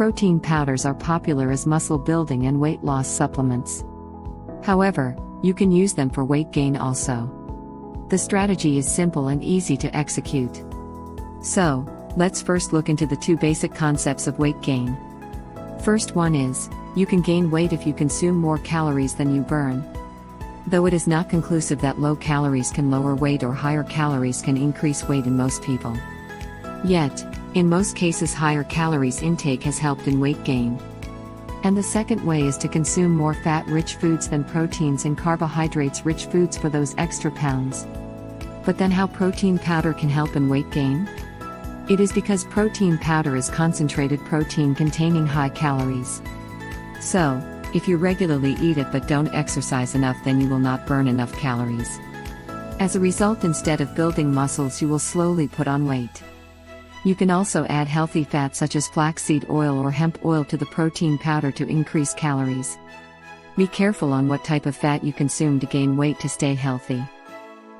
protein powders are popular as muscle building and weight loss supplements. However, you can use them for weight gain also. The strategy is simple and easy to execute. So, let's first look into the two basic concepts of weight gain. First one is, you can gain weight if you consume more calories than you burn. Though it is not conclusive that low calories can lower weight or higher calories can increase weight in most people. Yet, in most cases, higher calories intake has helped in weight gain. And the second way is to consume more fat rich foods than proteins and carbohydrates rich foods for those extra pounds. But then, how protein powder can help in weight gain? It is because protein powder is concentrated protein containing high calories. So, if you regularly eat it but don't exercise enough, then you will not burn enough calories. As a result, instead of building muscles, you will slowly put on weight. You can also add healthy fats such as flaxseed oil or hemp oil to the protein powder to increase calories. Be careful on what type of fat you consume to gain weight to stay healthy.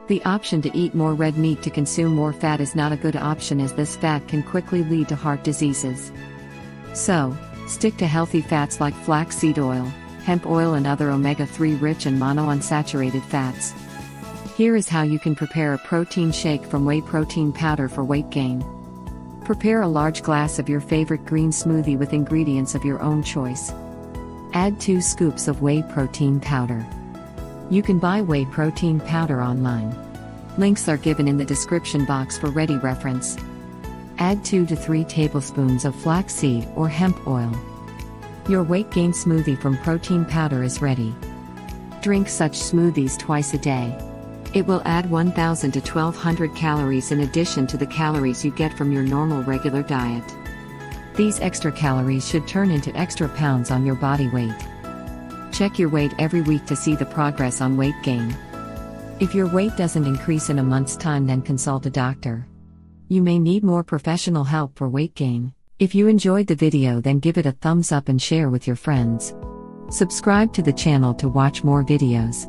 The option to eat more red meat to consume more fat is not a good option as this fat can quickly lead to heart diseases. So, stick to healthy fats like flaxseed oil, hemp oil, and other omega 3 rich and monounsaturated fats. Here is how you can prepare a protein shake from whey protein powder for weight gain. Prepare a large glass of your favorite green smoothie with ingredients of your own choice. Add 2 scoops of whey protein powder. You can buy whey protein powder online. Links are given in the description box for ready reference. Add 2 to 3 tablespoons of flaxseed or hemp oil. Your weight gain smoothie from protein powder is ready. Drink such smoothies twice a day. It will add 1000 to 1200 calories in addition to the calories you get from your normal regular diet. These extra calories should turn into extra pounds on your body weight. Check your weight every week to see the progress on weight gain. If your weight doesn't increase in a month's time, then consult a doctor. You may need more professional help for weight gain. If you enjoyed the video, then give it a thumbs up and share with your friends. Subscribe to the channel to watch more videos.